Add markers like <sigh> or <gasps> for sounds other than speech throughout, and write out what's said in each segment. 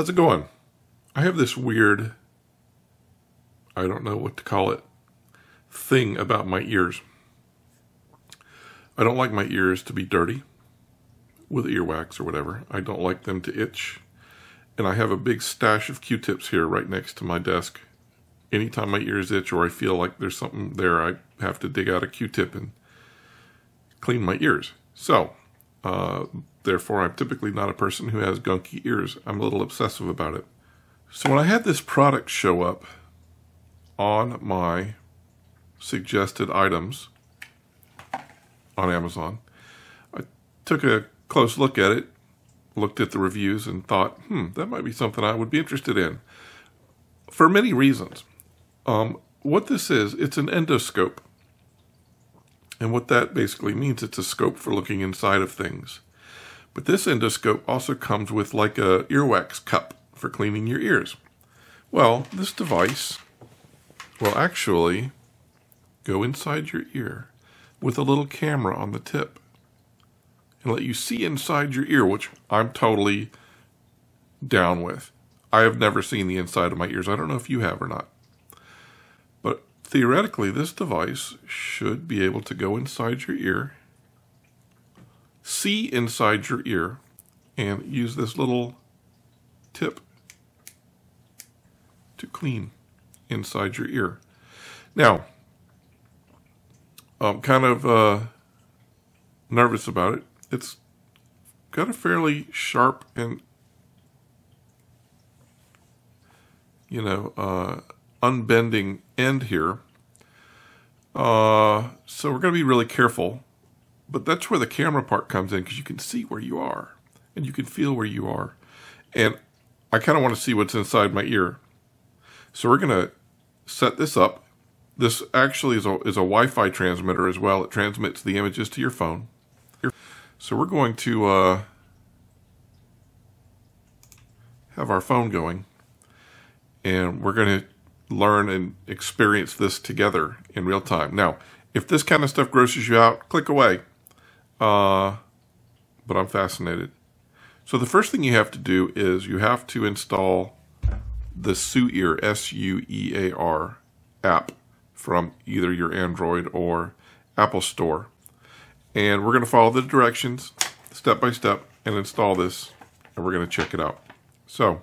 How's it going? I have this weird, I don't know what to call it, thing about my ears. I don't like my ears to be dirty with earwax or whatever. I don't like them to itch. And I have a big stash of Q-tips here right next to my desk. Anytime my ears itch or I feel like there's something there, I have to dig out a Q-tip and clean my ears. So, uh, therefore, I'm typically not a person who has gunky ears. I'm a little obsessive about it. So when I had this product show up on my suggested items on Amazon, I took a close look at it, looked at the reviews, and thought, hmm, that might be something I would be interested in for many reasons. Um, what this is, it's an endoscope. And what that basically means, it's a scope for looking inside of things. But this endoscope also comes with like a earwax cup for cleaning your ears. Well, this device will actually go inside your ear with a little camera on the tip and let you see inside your ear, which I'm totally down with. I have never seen the inside of my ears. I don't know if you have or not. But theoretically, this device should be able to go inside your ear, see inside your ear, and use this little tip to clean inside your ear. Now, I'm kind of uh, nervous about it. It's got a fairly sharp and, you know, uh, unbending end here. Uh, so we're going to be really careful. But that's where the camera part comes in because you can see where you are and you can feel where you are. And I kind of want to see what's inside my ear. So we're going to set this up. This actually is a, is a Wi-Fi transmitter as well. It transmits the images to your phone. So we're going to uh, have our phone going and we're going to learn and experience this together in real time. Now, if this kind of stuff grosses you out, click away. Uh, but I'm fascinated. So the first thing you have to do is you have to install the Suear, S-U-E-A-R app from either your Android or Apple Store. And we're going to follow the directions step by step and install this and we're going to check it out. So,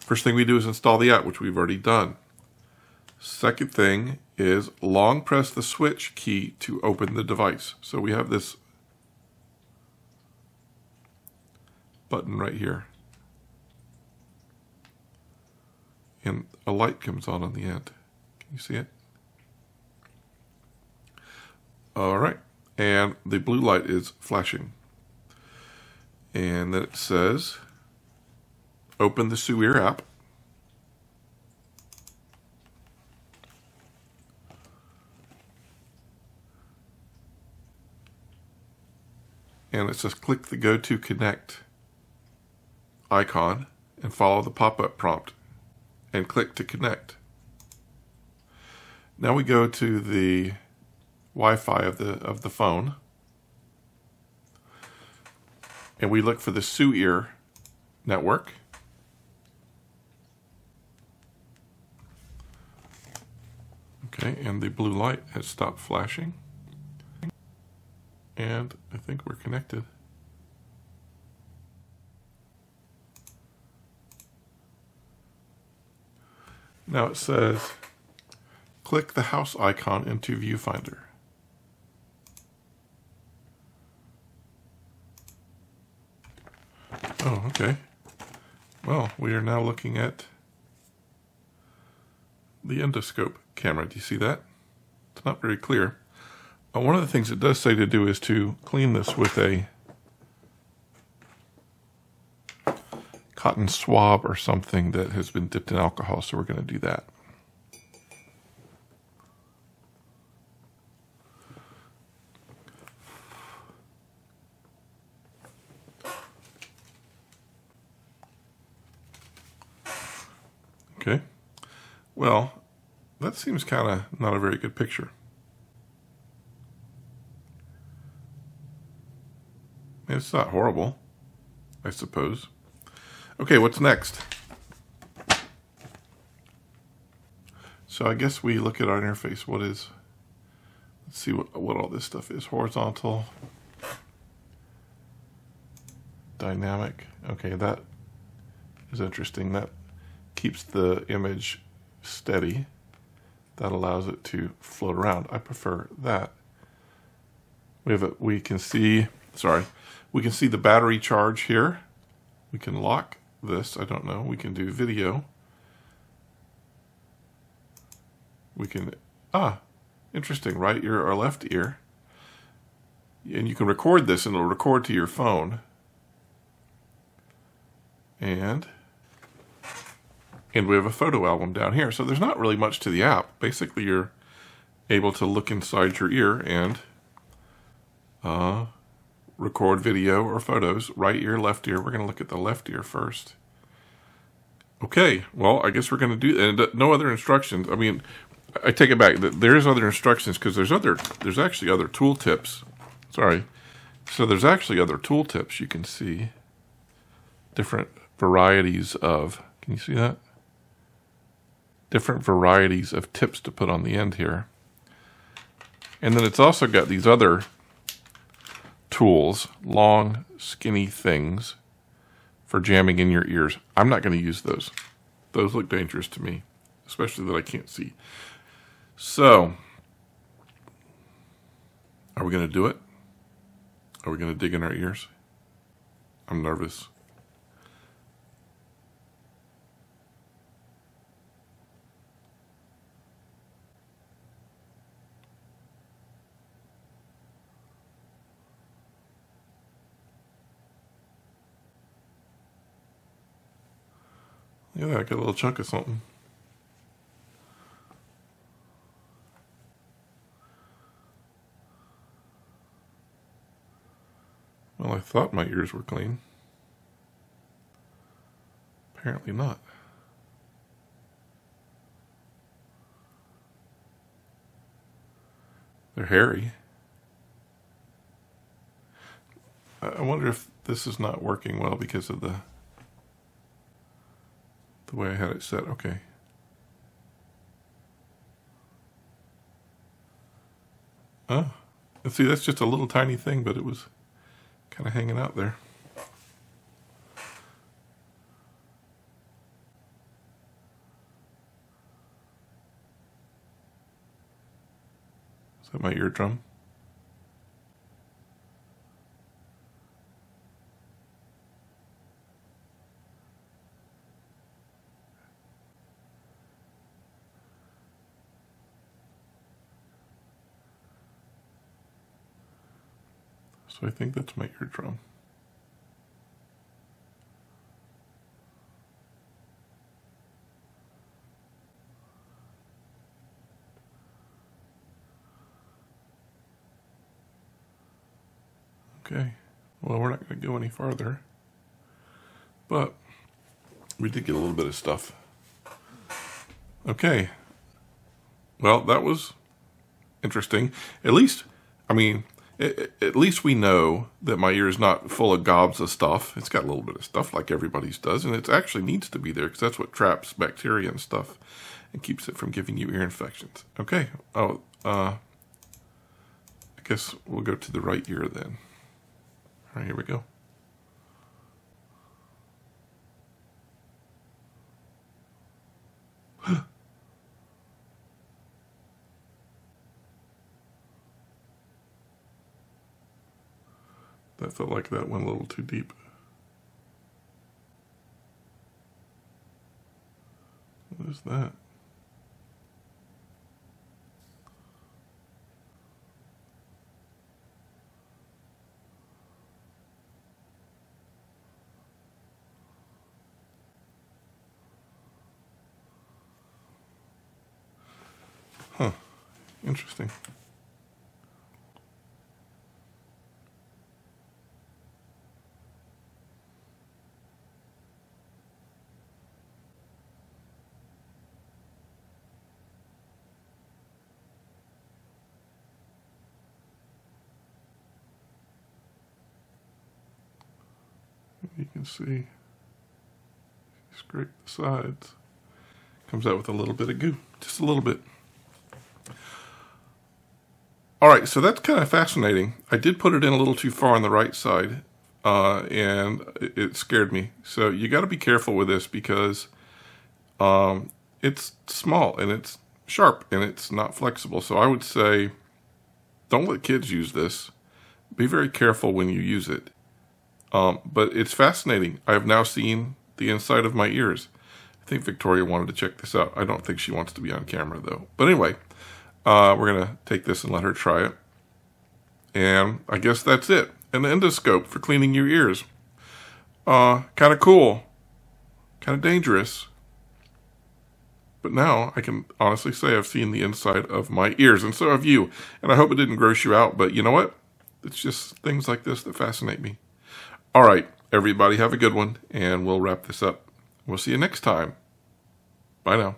first thing we do is install the app, which we've already done. Second thing is long press the switch key to open the device. So we have this button right here. And a light comes on on the end. Can you see it? All right. And the blue light is flashing. And then it says, open the Suear app. And it says click the go to connect icon and follow the pop-up prompt and click to connect. Now we go to the Wi-Fi of the of the phone and we look for the Suear network. Okay, and the blue light has stopped flashing. And I think we're connected. Now it says, click the house icon into viewfinder. Oh, okay. Well, we are now looking at the endoscope camera. Do you see that? It's not very clear. Uh, one of the things it does say to do is to clean this with a cotton swab or something that has been dipped in alcohol, so we're going to do that. Okay. Well, that seems kind of not a very good picture. It's not horrible. I suppose. Okay, what's next? So I guess we look at our interface. What is, let's see what, what all this stuff is. Horizontal, dynamic. Okay, that is interesting. That keeps the image steady. That allows it to float around. I prefer that. We have a, we can see, sorry, we can see the battery charge here. We can lock this, I don't know. We can do video. We can, ah, interesting, right ear or left ear. And you can record this and it'll record to your phone. And and we have a photo album down here. So there's not really much to the app. Basically, you're able to look inside your ear and uh, record video or photos. Right ear, left ear. We're going to look at the left ear first. Okay, well, I guess we're going to do and uh, no other instructions. I mean, I take it back. There is other instructions because there's other there's actually other tool tips. Sorry. So there's actually other tool tips you can see. Different varieties of. Can you see that? different varieties of tips to put on the end here. And then it's also got these other tools, long, skinny things for jamming in your ears. I'm not going to use those. Those look dangerous to me, especially that I can't see. So, are we going to do it? Are we going to dig in our ears? I'm nervous. Yeah, I got a little chunk of something. Well, I thought my ears were clean. Apparently not. They're hairy. I wonder if this is not working well because of the the way I had it set. Okay. Oh, and see, that's just a little tiny thing, but it was kind of hanging out there. Is that my eardrum? So I think that's my eardrum. Okay, well, we're not going to go any farther, but we did get a little bit of stuff. Okay, well, that was interesting. At least, I mean, at least we know that my ear is not full of gobs of stuff. It's got a little bit of stuff like everybody's does, and it actually needs to be there because that's what traps bacteria and stuff and keeps it from giving you ear infections. Okay. Oh, uh, I guess we'll go to the right ear then. All right, here we go. <gasps> That felt like that went a little too deep. What is that? Huh. Interesting. You can see. Scrape the sides. Comes out with a little bit of goo, just a little bit. All right, so that's kind of fascinating. I did put it in a little too far on the right side, uh, and it scared me. So you got to be careful with this because um, it's small and it's sharp and it's not flexible. So I would say don't let kids use this. Be very careful when you use it. Um, but it's fascinating. I have now seen the inside of my ears. I think Victoria wanted to check this out. I don't think she wants to be on camera though. But anyway, uh, we're going to take this and let her try it. And I guess that's it. An endoscope for cleaning your ears. Uh, kind of cool. Kind of dangerous. But now I can honestly say I've seen the inside of my ears, and so have you. And I hope it didn't gross you out, but you know what? It's just things like this that fascinate me. All right, everybody, have a good one, and we'll wrap this up. We'll see you next time. Bye now.